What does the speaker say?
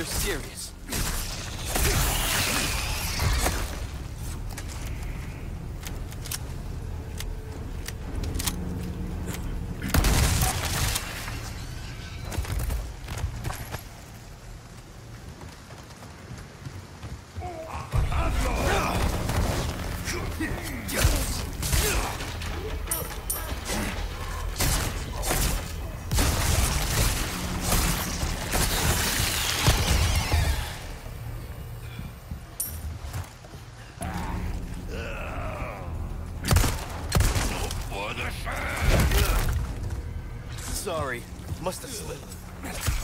you're serious. Sorry, must have slipped.